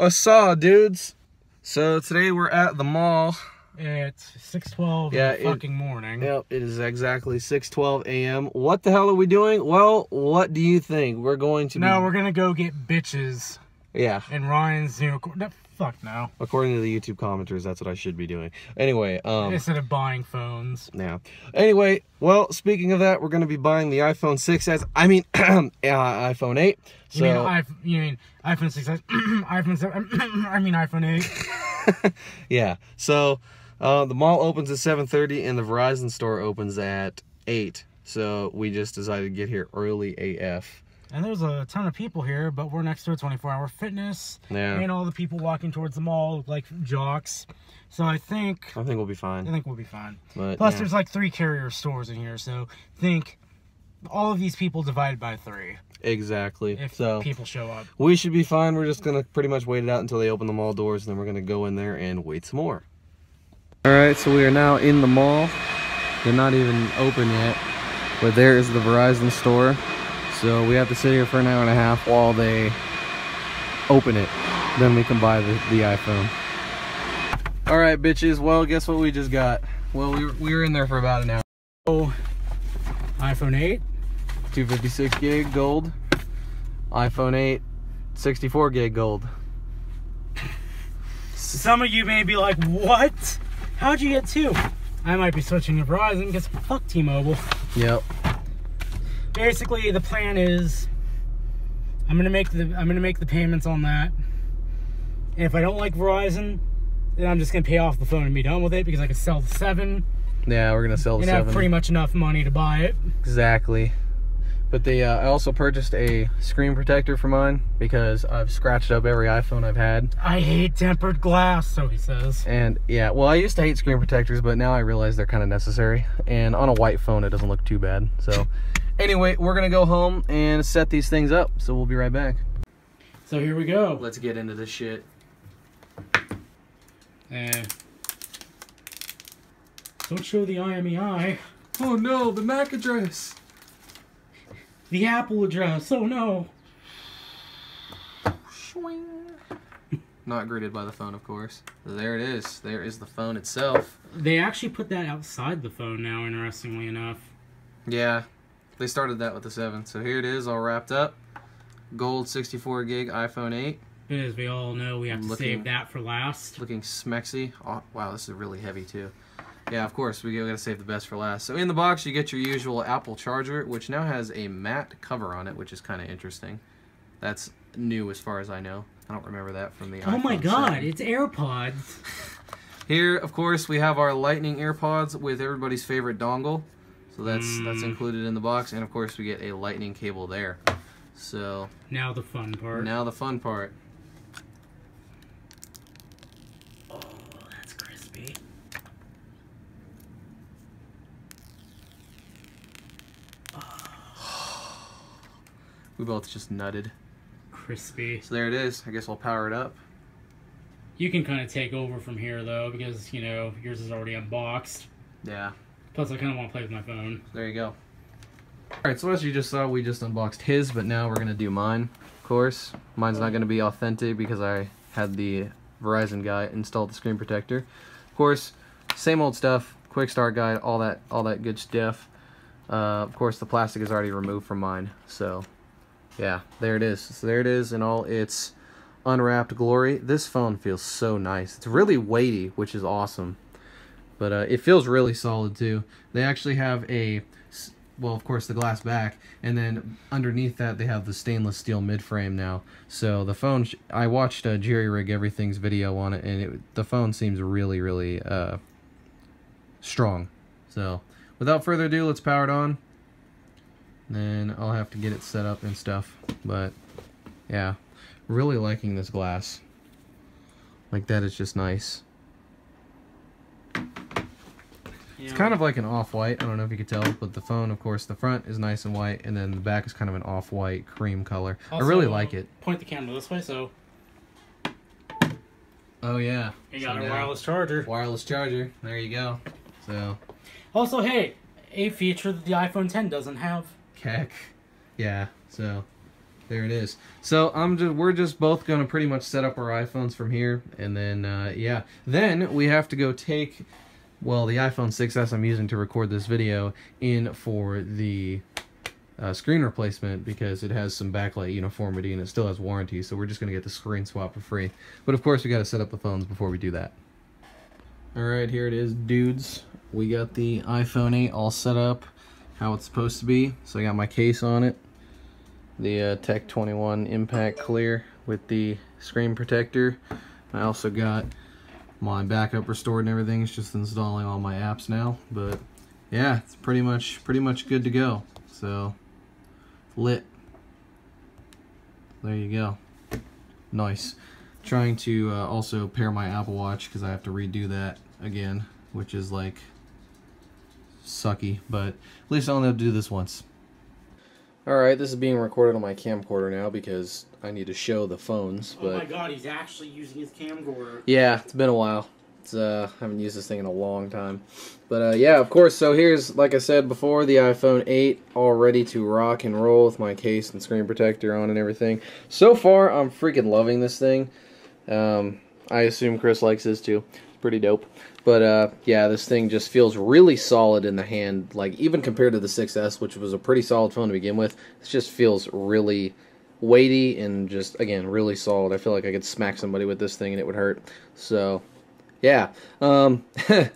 Asa, dudes. So today we're at the mall. It's 6:12 Yeah, in it- the fucking morning. Yep, it is exactly 6:12 a.m. What the hell are we doing? Well, what do you think? We're going to No, be we're gonna go get bitches Yeah, And Ryan's unicorn. Fuck no. according to the YouTube commenters, that's what I should be doing. Anyway, um Instead of buying phones. yeah. Anyway, well, speaking of that, we're going to be buying the iPhone 6s. I mean, uh, iPhone 8. So You mean I? You mean iPhone 6? iPhone 7? I mean iPhone 8. yeah. So uh, the mall opens at 7:30 and the Verizon store opens at 8. So we just decided to get here early AF. And there's a ton of people here, but we're next to a 24-hour fitness, Yeah. and all the people walking towards the mall look like jocks. So I think I think we'll be fine. I think we'll be fine. But Plus, yeah. there's like three carrier stores in here, so think all of these people divided by three exactly. if So people show up. we should be fine. We're just gonna pretty much wait it out until they open the mall doors, and then we're gonna go in there and wait some more. All right, so we are now in the mall. They're not even open yet, but there is the Verizon store. So we have to sit here for an hour and a half while they open it. Then we can buy the, the iPhone. All right, bitches. Well, guess what we just got? Well, we were, we were in there for about an hour. Oh, iPhone 8. 256 gig gold. iPhone 8, 64 gig gold. Some of you may be like, what? How'd you get two? I might be switching to Verizon because fuck T-Mobile. Yep. Basically, the plan is I'm gonna make the I'm gonna make the payments on that. And if I don't like Verizon, then I'm just gonna pay off the phone and be done with it because I can sell the seven Yeah, we're gonna sell the and have seven. pretty much enough money to buy it. Exactly. But they, uh, I also purchased a screen protector for mine because I've scratched up every iPhone I've had. I hate tempered glass, so he says. And yeah, well, I used to hate screen protectors, but now I realize they're kind of necessary. And on a white phone, it doesn't look too bad. So, anyway, we're gonna go home and set these things up. So we'll be right back. So here we go. Let's get into this shit. Eh. Don't show the IMEI. Oh no, the MAC address. The Apple address. Oh no. Not greeted by the phone, of course. There it is. There is the phone itself. They actually put that outside the phone now, interestingly enough. Yeah, they started that with the 7. So here it is, all wrapped up. Gold 64 gig iPhone 8. But as we all know, we have to Looking- save that for last. Looking smexy. Oh, wow, this is really heavy too. Yeah, of course, we gotta save the best for last. So in the box, you get your usual Apple charger, which now has a matte cover on it, which is kind of interesting. That's new as far as I know. I don't remember that from the Oh my god, 7. it's EarPods. Here, of course, we have our Lightning EarPods with everybody's favorite dongle. So that's that's Mm. included in the box, and of course, we get a Lightning cable there. So Now the fun part. now the fun part. Oh, that's crispy. We both just nutted. Crispy. So there it is. I guess I'll power it up. You can kind of take over from here though, because you know yours is already unboxed. Yeah. Plus, I kind of want to play with my phone. There you go. Alright, so as you just saw, we just unboxed his, but now we're going to do mine, of course. Mine's not going to be authentic because I had the Verizon guy install the screen protector. Of course, same old stuff, quick start guide, all that all that good stuff. Uh, of course, the plastic is already removed from mine, so yeah, there it is. So there it is in all its unwrapped glory. This phone feels so nice. It's really weighty, which is awesome but uh, it feels really solid too. They actually have a, well, of course, the glass back, and then underneath that they have the stainless steel mid frame now. So the phone, I watched uh, Jerry Rig Everything's video on it, and it, the phone seems really, really uh, strong. So without further ado, let's power it on. Then I'll have to get it set up and stuff. But yeah, really liking this glass. Like that is just nice. It's kind of like an off-white. I don't know if you could tell, but the phone, of course, the front is nice and white, and then the back is kind of an off-white cream color. I really Also, like it. Point the camera this way, so Oh yeah. you got So a wireless charger. wireless charger. There you go. So, Also, hey, a feature that the iPhone 10 doesn't have. heck, yeah. So, there it is. So I'm just we're just both gonna pretty much set up our iPhones from here, and then uh, yeah, then we have to go take well the iPhone 6s I'm using to record this video in for the uh, screen replacement because it has some backlight uniformity and it still has warranty. So we're just gonna get the screen swap for free. But of course we got to set up the phones before we do that. All right, here it is, dudes. We got the iPhone 8 all set up how it's supposed to be. So I got my case on it the uh, Tech 21 Impact Clear with the screen protector. I also got my backup restored and everything. It's just installing all my apps now, but yeah, it's pretty much pretty much good to go. So lit. There you go. Nice. Trying to uh, also pair my Apple Watch because I have to redo that again, which is like sucky, but at least I only have to do this once. Alright, this is being recorded on my camcorder now because I need to show the phones. But oh my god, he's actually using his camcorder. Yeah, it's been a while. It's, uh, I haven't used this thing in a long time. But uh, yeah, of course, so here's, like I said before, the iPhone 8 all ready to rock and roll with my case and screen protector on and everything. So far, I'm freaking loving this thing. Um, I assume Chris likes this too. It's pretty dope. But uh, yeah, this thing just feels really solid in the hand. Like even compared to the 6S, which was a pretty solid phone to begin with, it just feels really weighty and just again really solid. I feel like I could smack somebody with this thing and it would hurt. So yeah. Um,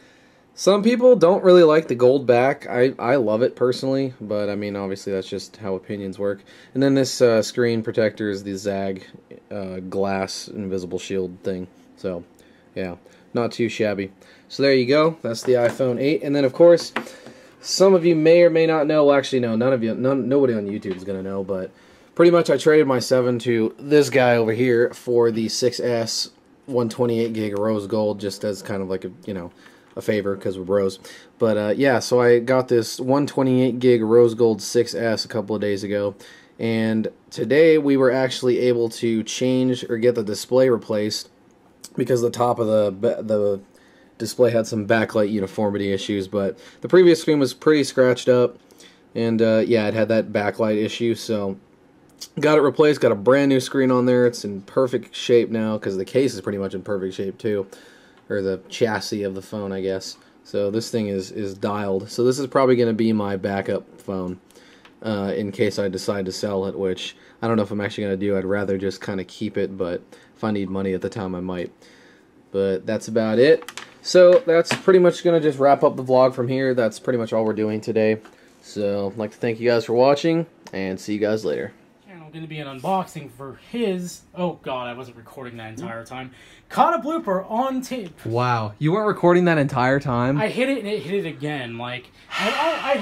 some people don't really like the gold back. I, I love it personally, but I mean, obviously, that's just how opinions work. And then this uh, screen protector is the Zagg uh, glass invisible shield thing. So, yeah, not too shabby. So there you go. That's the iPhone 8. And then, of course, some of you may or may not know. Well, actually, no, none of you, none, nobody on YouTube is going to know, but pretty much I traded my 7 to this guy over here for the 6S 128 gig rose gold just as kind of like a, you know, a favor because we're bros. But uh, yeah, so I got this 128 gig rose gold 6S a couple of days ago. And today we were actually able to change or get the display replaced because the top of the the display had some backlight uniformity issues, but the previous screen was pretty scratched up, and uh, yeah, it had that backlight issue, so got it replaced, got a brand new screen on there, it's in perfect shape now, because the case is pretty much in perfect shape too, or the chassis of the phone, I guess. So this thing is, is dialed, so this is probably going to be my backup phone. Uh, in case I decide to sell it, which I don't know if I'm actually going to do. I'd rather just kind of keep it, but if I need money at the time, I might. But that's about it. So that's pretty much going to just wrap up the vlog from here. That's pretty much all we're doing today. So I'd like to thank you guys for watching, and see you guys later going to be an unboxing for his. Oh God, I wasn't recording that entire time. Caught a blooper on tape. Wow, you weren't recording that entire time. I hit it and it hit it again. Like I, I, I